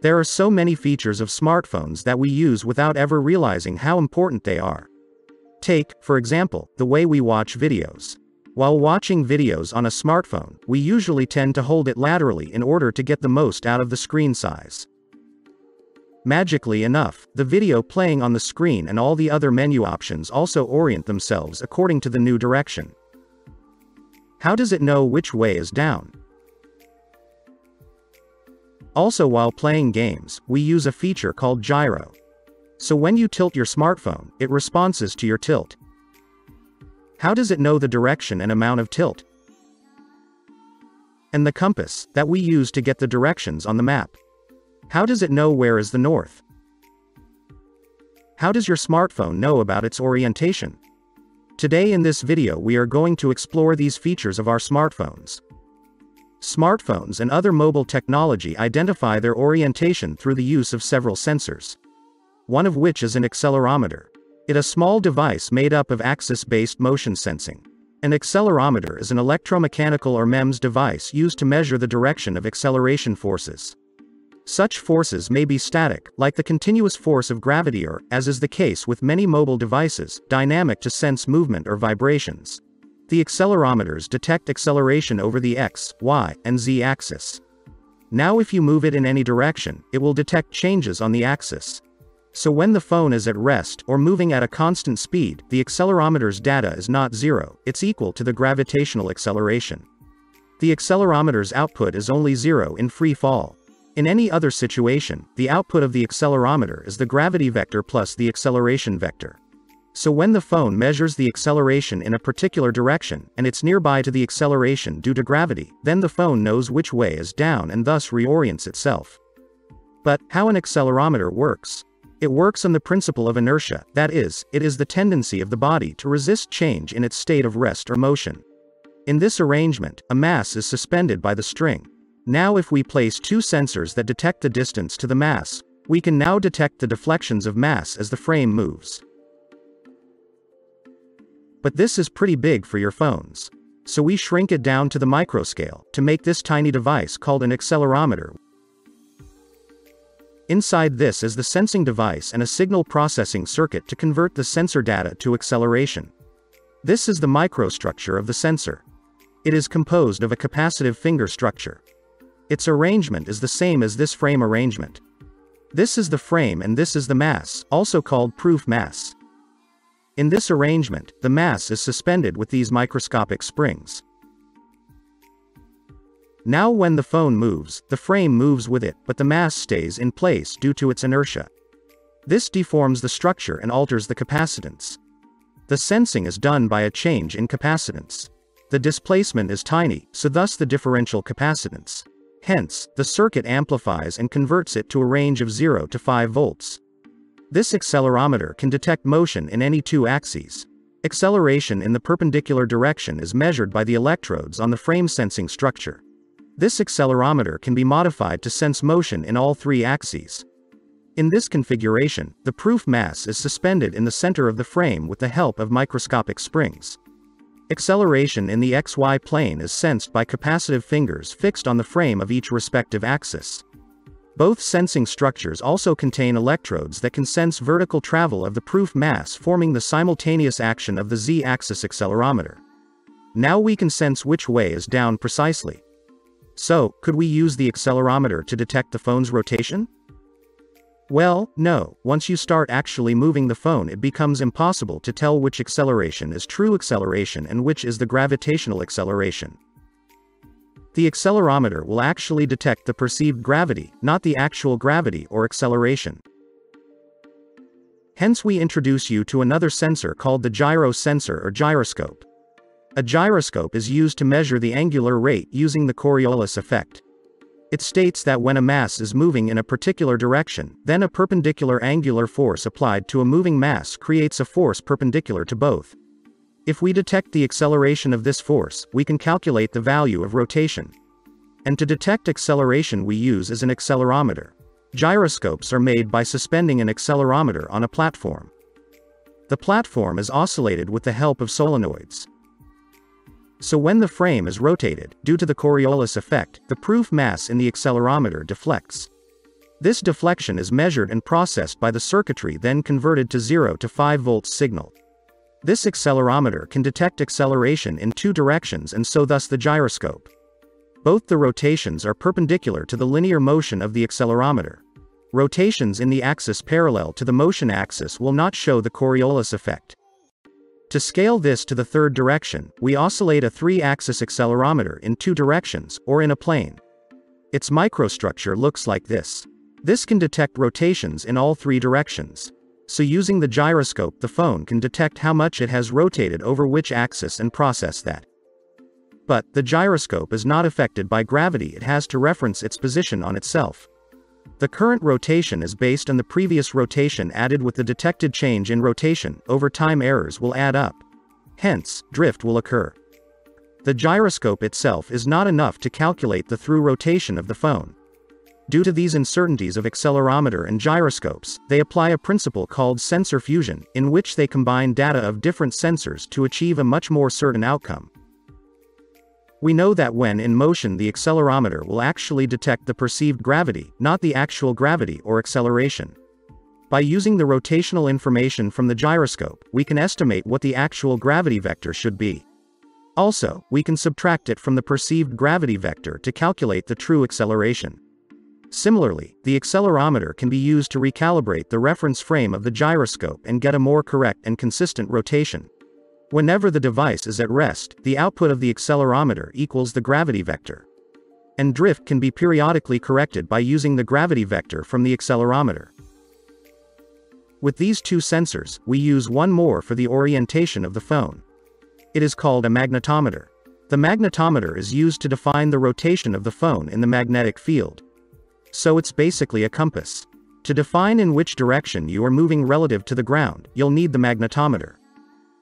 There are so many features of smartphones that we use without ever realizing how important they are. Take, for example, the way we watch videos. While watching videos on a smartphone, we usually tend to hold it laterally in order to get the most out of the screen size. Magically enough, the video playing on the screen and all the other menu options also orient themselves according to the new direction. How does it know which way is down? Also while playing games, we use a feature called gyro. So when you tilt your smartphone, it responds to your tilt. How does it know the direction and amount of tilt? And the compass, that we use to get the directions on the map. How does it know where is the north? How does your smartphone know about its orientation? Today in this video we are going to explore these features of our smartphones. Smartphones and other mobile technology identify their orientation through the use of several sensors. One of which is an accelerometer. It a small device made up of axis-based motion sensing. An accelerometer is an electromechanical or MEMS device used to measure the direction of acceleration forces. Such forces may be static, like the continuous force of gravity or, as is the case with many mobile devices, dynamic to sense movement or vibrations. The accelerometers detect acceleration over the x, y, and z axis. Now if you move it in any direction, it will detect changes on the axis. So when the phone is at rest or moving at a constant speed, the accelerometer's data is not zero, it's equal to the gravitational acceleration. The accelerometer's output is only zero in free fall. In any other situation, the output of the accelerometer is the gravity vector plus the acceleration vector. So when the phone measures the acceleration in a particular direction, and it's nearby to the acceleration due to gravity, then the phone knows which way is down and thus reorients itself. But, how an accelerometer works? It works on the principle of inertia, that is, it is the tendency of the body to resist change in its state of rest or motion. In this arrangement, a mass is suspended by the string. Now if we place two sensors that detect the distance to the mass, we can now detect the deflections of mass as the frame moves. But this is pretty big for your phones. So we shrink it down to the microscale, to make this tiny device called an accelerometer. Inside this is the sensing device and a signal processing circuit to convert the sensor data to acceleration. This is the microstructure of the sensor. It is composed of a capacitive finger structure. Its arrangement is the same as this frame arrangement. This is the frame and this is the mass, also called proof mass. In this arrangement, the mass is suspended with these microscopic springs. Now when the phone moves, the frame moves with it, but the mass stays in place due to its inertia. This deforms the structure and alters the capacitance. The sensing is done by a change in capacitance. The displacement is tiny, so thus the differential capacitance. Hence, the circuit amplifies and converts it to a range of 0 to 5 volts. This accelerometer can detect motion in any two axes. Acceleration in the perpendicular direction is measured by the electrodes on the frame sensing structure. This accelerometer can be modified to sense motion in all three axes. In this configuration, the proof mass is suspended in the center of the frame with the help of microscopic springs. Acceleration in the xy plane is sensed by capacitive fingers fixed on the frame of each respective axis. Both sensing structures also contain electrodes that can sense vertical travel of the proof mass forming the simultaneous action of the z-axis accelerometer. Now we can sense which way is down precisely. So, could we use the accelerometer to detect the phone's rotation? Well, no, once you start actually moving the phone it becomes impossible to tell which acceleration is true acceleration and which is the gravitational acceleration. The accelerometer will actually detect the perceived gravity, not the actual gravity or acceleration. Hence we introduce you to another sensor called the gyro sensor or gyroscope. A gyroscope is used to measure the angular rate using the Coriolis effect. It states that when a mass is moving in a particular direction, then a perpendicular angular force applied to a moving mass creates a force perpendicular to both. If we detect the acceleration of this force, we can calculate the value of rotation. And to detect acceleration we use as an accelerometer. Gyroscopes are made by suspending an accelerometer on a platform. The platform is oscillated with the help of solenoids. So when the frame is rotated, due to the Coriolis effect, the proof mass in the accelerometer deflects. This deflection is measured and processed by the circuitry then converted to 0 to 5 volts signal. This accelerometer can detect acceleration in two directions and so thus the gyroscope. Both the rotations are perpendicular to the linear motion of the accelerometer. Rotations in the axis parallel to the motion axis will not show the Coriolis effect. To scale this to the third direction, we oscillate a three-axis accelerometer in two directions, or in a plane. Its microstructure looks like this. This can detect rotations in all three directions. So using the gyroscope the phone can detect how much it has rotated over which axis and process that. But, the gyroscope is not affected by gravity it has to reference its position on itself. The current rotation is based on the previous rotation added with the detected change in rotation, over time errors will add up. Hence, drift will occur. The gyroscope itself is not enough to calculate the through rotation of the phone. Due to these uncertainties of accelerometer and gyroscopes, they apply a principle called sensor fusion, in which they combine data of different sensors to achieve a much more certain outcome. We know that when in motion the accelerometer will actually detect the perceived gravity, not the actual gravity or acceleration. By using the rotational information from the gyroscope, we can estimate what the actual gravity vector should be. Also, we can subtract it from the perceived gravity vector to calculate the true acceleration. Similarly, the accelerometer can be used to recalibrate the reference frame of the gyroscope and get a more correct and consistent rotation. Whenever the device is at rest, the output of the accelerometer equals the gravity vector. And drift can be periodically corrected by using the gravity vector from the accelerometer. With these two sensors, we use one more for the orientation of the phone. It is called a magnetometer. The magnetometer is used to define the rotation of the phone in the magnetic field. So it's basically a compass. To define in which direction you are moving relative to the ground, you'll need the magnetometer.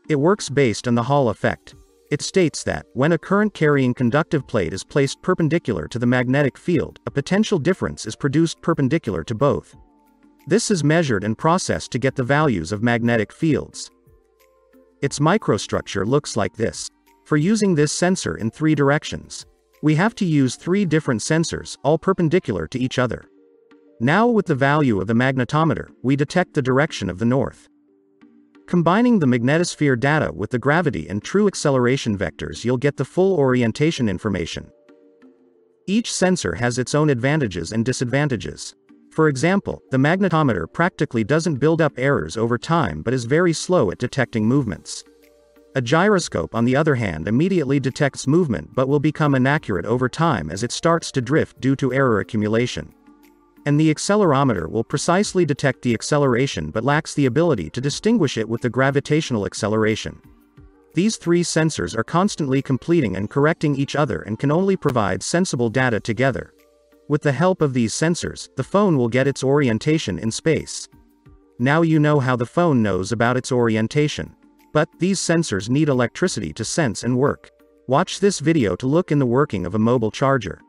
It works based on the Hall effect. It states that, when a current-carrying conductive plate is placed perpendicular to the magnetic field, a potential difference is produced perpendicular to both. This is measured and processed to get the values of magnetic fields. Its microstructure looks like this. For using this sensor in three directions, we have to use three different sensors, all perpendicular to each other. Now with the value of the magnetometer, we detect the direction of the north. Combining the magnetometer data with the gravity and true acceleration vectors you'll get the full orientation information. Each sensor has its own advantages and disadvantages. For example, the magnetometer practically doesn't build up errors over time but is very slow at detecting movements. A gyroscope on the other hand immediately detects movement but will become inaccurate over time as it starts to drift due to error accumulation and the accelerometer will precisely detect the acceleration but lacks the ability to distinguish it with the gravitational acceleration. These three sensors are constantly completing and correcting each other and can only provide sensible data together. With the help of these sensors, the phone will get its orientation in space. Now you know how the phone knows about its orientation. But, these sensors need electricity to sense and work. Watch this video to look in the working of a mobile charger.